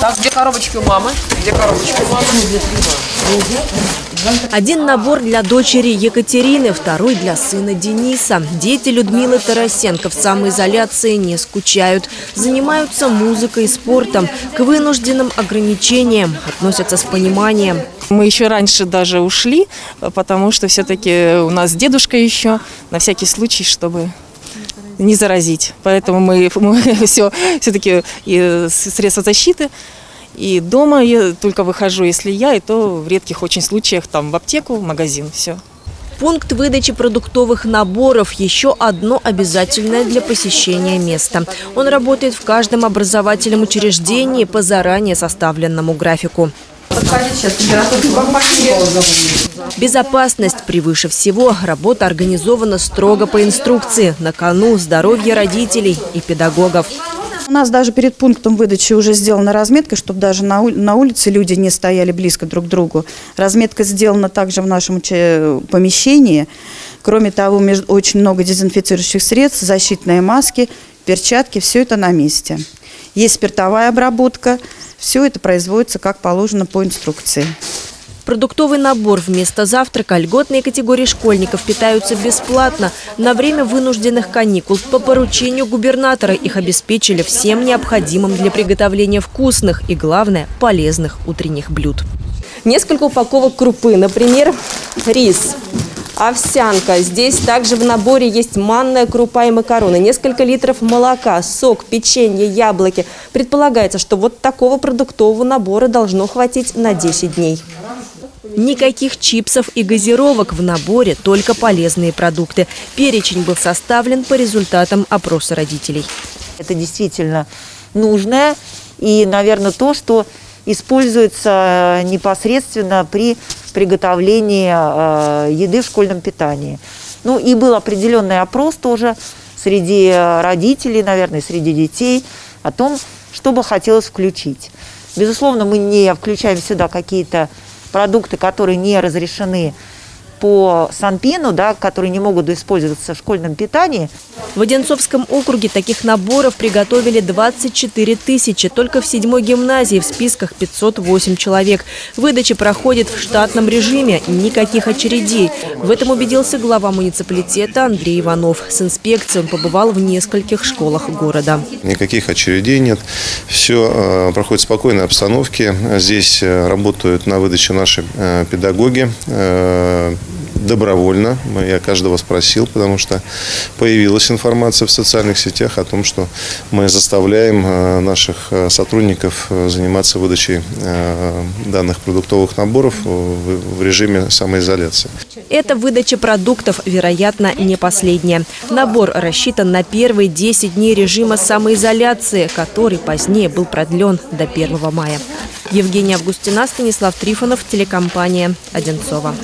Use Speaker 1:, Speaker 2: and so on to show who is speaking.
Speaker 1: Так, где коробочки у мамы? Где коробочки у мамы?
Speaker 2: Один набор для дочери Екатерины, второй для сына Дениса. Дети Людмилы Тарасенко в самоизоляции не скучают. Занимаются музыкой и спортом. К вынужденным ограничениям относятся с пониманием.
Speaker 3: Мы еще раньше даже ушли, потому что все-таки у нас дедушка еще, на всякий случай, чтобы не заразить. Поэтому мы, мы все, все-таки и средства защиты, и дома я только выхожу, если я, и то в редких очень случаях там в аптеку, в магазин, все.
Speaker 2: Пункт выдачи продуктовых наборов – еще одно обязательное для посещения место. Он работает в каждом образовательном учреждении по заранее составленному графику. Безопасность превыше всего. Работа организована строго по инструкции. На кону здоровье родителей и педагогов.
Speaker 4: У нас даже перед пунктом выдачи уже сделана разметка, чтобы даже на, улице люди не стояли близко друг к другу. Разметка сделана также в нашем помещении. Кроме того, очень много дезинфицирующих средств, защитные маски, перчатки, все это на месте. Есть спиртовая обработка, все это производится как положено по инструкции.
Speaker 2: Продуктовый набор вместо завтрака льготные категории школьников питаются бесплатно. На время вынужденных каникул по поручению губернатора их обеспечили всем необходимым для приготовления вкусных и, главное, полезных утренних блюд. Несколько упаковок крупы, например, рис, овсянка. Здесь также в наборе есть манная крупа и макароны, несколько литров молока, сок, печенье, яблоки. Предполагается, что вот такого продуктового набора должно хватить на 10 дней. Никаких чипсов и газировок в наборе, только полезные продукты. Перечень был составлен по результатам опроса родителей.
Speaker 5: Это действительно нужное и, наверное, то, что используется непосредственно при приготовлении э, еды в школьном питании. Ну и был определенный опрос тоже среди родителей, наверное, среди детей о том, что бы хотелось включить. Безусловно, мы не включаем сюда какие-то продукты, которые не разрешены по Санпину, да, которые не могут использоваться в школьном питании.
Speaker 2: В Одинцовском округе таких наборов приготовили 24 тысячи. Только в седьмой гимназии в списках 508 человек. Выдача проходит в штатном режиме. Никаких очередей. В этом убедился глава муниципалитета Андрей Иванов. С инспекцией он побывал в нескольких школах города.
Speaker 6: Никаких очередей нет. Все э, проходит в спокойной обстановке. Здесь э, работают на выдаче наши э, педагоги добровольно. Я каждого спросил, потому что появилась информация в социальных сетях о том, что мы заставляем э, наших э, сотрудников э, заниматься выдачей данных продуктовых наборов в режиме самоизоляции.
Speaker 2: Эта выдача продуктов, вероятно, не последняя. Набор рассчитан на первые 10 дней режима самоизоляции, который позднее был продлен до 1 мая. Евгения Августина, Станислав Трифонов, телекомпания «Одинцова».